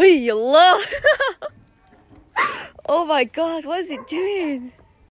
Hey, Allah! oh my god, what is it doing?